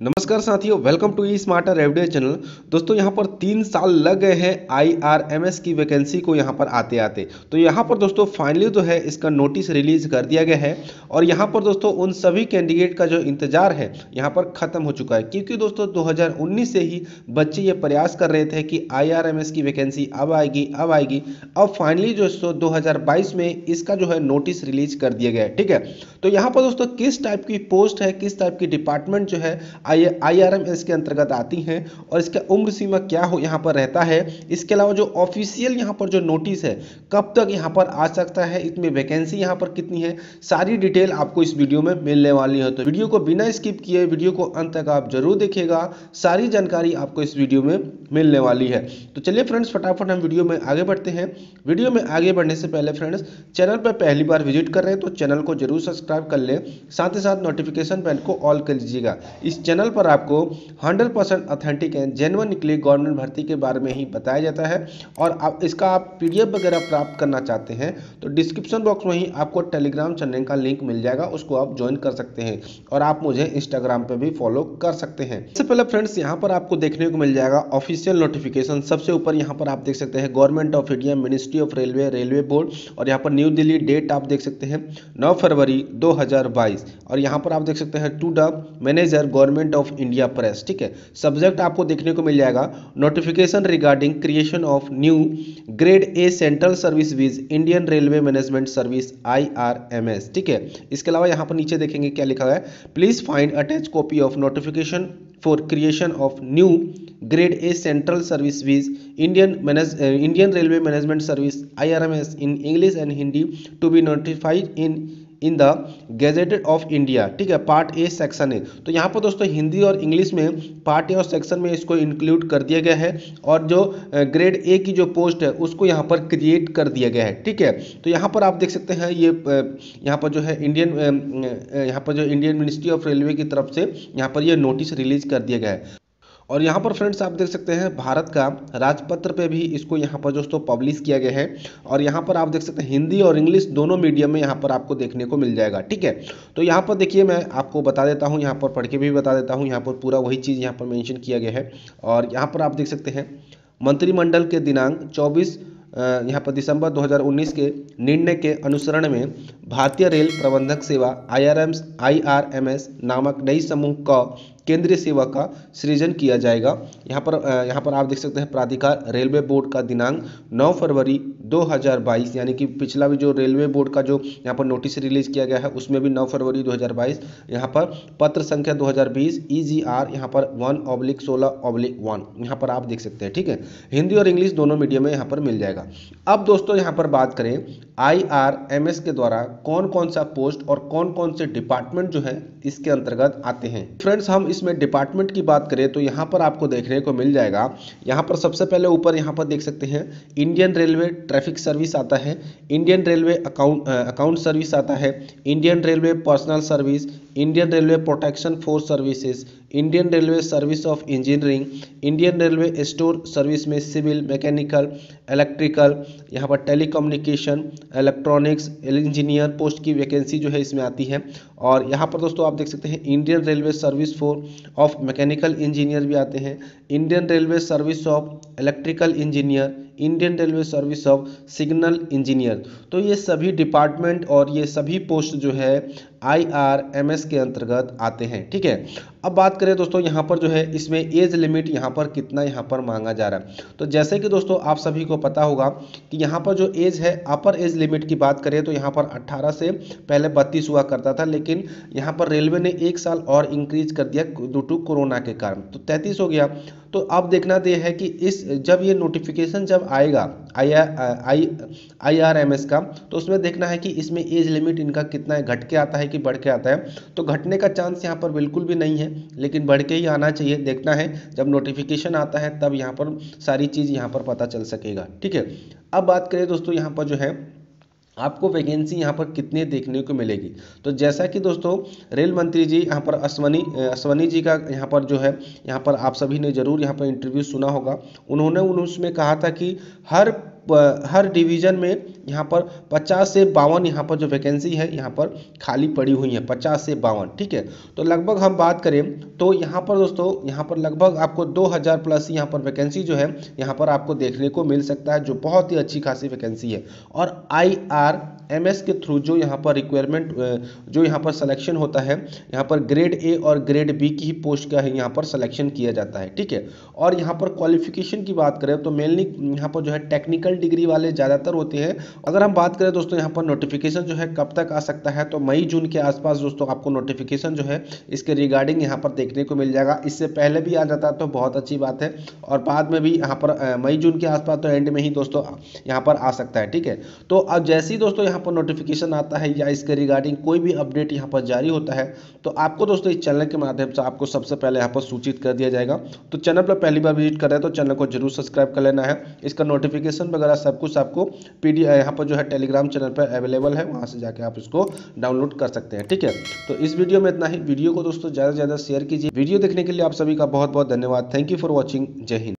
नमस्कार साथियों welcome to e smarter everyday channel दोस्तों, यहाँ पर तीन साल लग गए हैं आईआरएमएस की वैकेंसी को यहाँ पर आते आते तो यहाँ पर दोस्तों फाइनली तो है, इसका नोटिस रिलीज़ कर दिया गया है। और यहाँ पर दोस्तों, उन सभी कैंडिडेट का जो इंतज़ार है, यहाँ पर खत्म हो चुका है। क्योंकि दोस्तों 2019 से ही बच्चे ये प्रयास कर रहे थे कि आई की वैकेंसी अब आएगी अब आएगी। अब फाइनली दोस्तों, दो हज़ार बाईस में इसका जो है नोटिस रिलीज़ कर दिया गया है, ठीक है? तो यहाँ पर दोस्तों, किस टाइप की पोस्ट है, किस टाइप की डिपार्टमेंट जो है आई आई आर एम इसके अंतर्गत आती हैं और इसका उम्र सीमा क्या हो यहाँ पर रहता है। इसके अलावा जो ऑफिशियल यहाँ पर जो नोटिस है, कब तक यहाँ पर आ सकता है इसमें वैकेंसी यहाँ पर कितनी है, सारी डिटेल आपको इस वीडियो में मिलने वाली है। तो वीडियो को बिना स्किप किए वीडियो को अंत तक आप ज़रूर देखिएगा, सारी जानकारी आपको इस वीडियो में मिलने वाली है। तो चलिए फ्रेंड्स फटाफट हम वीडियो में आगे बढ़ते हैं। वीडियो में आगे बढ़ने से पहले फ्रेंड्स चैनल पर पहली बार विज़िट कर रहे हैं तो चैनल को ज़रूर सब्सक्राइब कर लें। साथ ही साथ नोटिफिकेशन बेल को ऑल कर लीजिएगा। इस चैनल पर आपको 100 परसेंट ऑथेंटिक एंड जेनवन निकली गवर्नमेंट भर्ती के बारे में ही बताया जाता है और आप, इसका आप पीडीएफ वगैरह प्राप्त करना चाहते हैं तो डिस्क्रिप्शन बॉक्स में ही आपको टेलीग्राम चैनल का लिंक मिल जाएगा, उसको आप ज्वाइन कर सकते हैं और आप मुझे इंस्टाग्राम पर भी फॉलो कर सकते हैं। इससे पहले फ्रेंड्स यहाँ पर आपको देखने को मिल जाएगा ऑफिशियल नोटिफिकेशन सबसे ऊपर यहाँ पर आप देख सकते हैं government of India ministry of railway railway board और यहाँ पर न्यू दिल्ली डेट आप देख सकते हैं नौ फरवरी दो हज़ार बाईस। और यहाँ पर आप देख सकते हैं to the manager government of India press ठीक है? सब्जेक्ट आपको देखने को मिल जाएगा। Notification regarding creation of new grade A central service viz Indian railway management service IRMS ठीक है? इसके अलावा यहाँ पर नीचे देखेंगे क्या लिखा है। Please find attach copy of notification for creation of new grade A central service viz Indian manage Indian railway management service IRMS in English and Hindi to be notified in in the gazetted of India ठीक है part A section है तो यहाँ पर दोस्तों हिंदी और English में part A और सेक्शन में इसको इंक्लूड कर दिया गया है और जो ग्रेड ए की जो पोस्ट है, उसको यहाँ पर क्रिएट कर दिया गया है, ठीक है? तो यहाँ पर आप देख सकते हैं ये यहाँ पर जो है इंडियन यहाँ पर जो इंडियन मिनिस्ट्री ऑफ़ रेलवे की तरफ़ से यहाँ पर यह नोटिस रिलीज़ कर दिया गया है। और यहाँ पर फ्रेंड्स आप देख सकते हैं भारत का राजपत्र पे भी इसको यहाँ पर दोस्तों पब्लिश किया गया है और यहाँ पर आप देख सकते हैं हिंदी और इंग्लिश दोनों मीडियम में यहाँ पर आपको देखने को मिल जाएगा ठीक है तो यहाँ पर देखिए मैं आपको बता देता हूँ यहाँ पर पढ़ के भी बता देता हूँ यहाँ पर पूरा वही चीज़ यहाँ पर मैंशन किया गया है और यहाँ पर आप देख सकते हैं मंत्रिमंडल के दिनांक चौबीस यहाँ पर दिसंबर 2019 के निर्णय के अनुसरण में भारतीय रेल प्रबंधक सेवा आई आर नामक नई समूह का केंद्रीय सेवा का सृजन किया जाएगा। यहाँ पर यहाँ पर आप देख सकते हैं प्राधिकार रेलवे बोर्ड का दिनांक 9 फरवरी 2022 यानी कि पिछला भी जो रेलवे बोर्ड का जो यहाँ पर नोटिस रिलीज़ किया गया है, उसमें भी 9 फरवरी 2022 यहाँ पर पत्र संख्या 2020 ई जी आर यहाँ पर वन ऑब्लिक सोलह ऑब्लिक वन। यहाँ पर आप देख सकते हैं, ठीक है? हिंदी और इंग्लिश दोनों मीडियम में यहाँ पर मिल जाएगा। अब दोस्तों यहाँ पर बात करें आईआरएमएस के द्वारा कौन कौन सा पोस्ट और कौन कौन से डिपार्टमेंट जो है इसके अंतर्गत आते हैं। फ्रेंड्स, हम इसमें डिपार्टमेंट की बात करें तो यहाँ पर आपको देखने को मिल जाएगा। यहाँ पर सबसे पहले ऊपर यहाँ पर देख सकते हैं इंडियन रेलवे ट्रैफ़िक सर्विस आता है Indian railway account account service आता है Indian railway personal service Indian railway protection force services Indian railway service of engineering Indian railway store service में सिविल मैकेनिकल इलेक्ट्रिकल यहाँ पर टेलीकम्युनिकेशन इलेक्ट्रॉनिक्स इंजीनियर पोस्ट की vacancy जो है इसमें आती है। और यहाँ पर दोस्तों आप देख सकते हैं Indian railway service for of mechanical engineer भी आते हैं। Indian railway service of electrical engineer Indian railway service of signal engineer तो ये सभी डिपार्टमेंट और ये सभी पोस्ट जो है आईआरएमएस के अंतर्गत आते हैं, ठीक है? अब बात करें दोस्तों, यहाँ पर जो है, इसमें एज लिमिट यहाँ पर कितना यहाँ पर मांगा जा रहा है। तो जैसे कि दोस्तों, आप सभी को पता होगा कि यहाँ पर जो एज है अपर एज लिमिट की बात करें तो यहाँ पर 18 से पहले 32 हुआ करता था, लेकिन यहाँ पर रेलवे ने एक साल और इंक्रीज कर दिया ड्यू टू कोरोना के कारण। तो तैंतीस हो गया। तो अब देखना तो है कि इस, जब ये नोटिफिकेशन जब आएगा I I I R M S का तो उसमें देखना है कि इसमें एज लिमिट इनका कितना है, घट के आता है कि बढ़ के आता है। तो घटने का चांस यहाँ पर बिल्कुल भी नहीं है। लेकिन बढ़ के ही आना चाहिए। देखना है, जब नोटिफिकेशन आता है, तब यहाँ पर सारी चीज़ यहाँ पर पता चल सकेगा। ठीक है? अब बात करें दोस्तों, यहाँ पर जो है, आपको वैकेंसी यहाँ पर कितने देखने को मिलेगी? तो जैसा कि दोस्तों, रेल मंत्री जी, यहाँ पर अश्वनी अश्वनी जी का यहाँ पर जो है, यहाँ पर आप सभी ने ज़रूर यहाँ पर इंटरव्यू सुना होगा। उन्होंने उसमें कहा था कि हर हर डिवीज़न में यहाँ पर 50 से बावन यहाँ पर जो वैकेंसी है यहाँ पर खाली पड़ी हुई है 50 से बावन ठीक है तो लगभग हम बात करें तो यहाँ पर दोस्तों यहाँ पर लगभग आपको 2000 प्लस यहाँ पर वैकेंसी जो है यहाँ पर आपको देखने को मिल सकता है जो बहुत ही अच्छी खासी वैकेंसी है और आई आर एम एस के थ्रू जो यहाँ पर रिक्वायरमेंट जो यहाँ पर सिलेक्शन होता है यहाँ पर ग्रेड ए और ग्रेड बी की ही पोस्ट का है यहाँ पर सिलेक्शन किया जाता है ठीक है और यहाँ पर क्वालिफिकेशन की बात करें तो मेनली यहाँ पर जो है टेक्निकल डिग्री वाले ज़्यादातर होते हैं। अगर हम बात करें दोस्तों, यहाँ पर नोटिफिकेशन जो है कब तक आ सकता है? तो मई, जून के आसपास दोस्तों आपको नोटिफिकेशन जो है, इसके रिगार्डिंग यहाँ पर देखने को मिल जाएगा। इससे पहले भी आ जाता तो बहुत अच्छी बात है। और बाद में भी यहाँ पर मई, जून के आसपास तो एंड में ही दोस्तों यहाँ पर आ सकता है, ठीक है? तो अब जैसे ही दोस्तों यहाँ पर नोटिफिकेशन आता है या इसके रिगार्डिंग कोई भी अपडेट यहाँ पर जारी होता है तो आपको दोस्तों इस चैनल के माध्यम से आपको सबसे पहले यहाँ पर सूचित कर दिया जाएगा। तो चैनल पर पहली बार विज़िट कर तो चैनल को ज़रूर सब्सक्राइब कर लेना है। इसका नोटिफिकेशन वगैरह सब कुछ आपको पी डी यहाँ पर जो है टेलीग्राम चैनल पर अवेलेबल है, वहाँ से जाके आप इसको डाउनलोड कर सकते हैं, ठीक है? तो इस वीडियो में इतना ही। वीडियो को दोस्तों ज़्यादा से ज़्यादा शेयर कीजिए। वीडियो देखने के लिए आप सभी का बहुत बहुत धन्यवाद। थैंक यू फॉर वॉचिंग जय हिंद।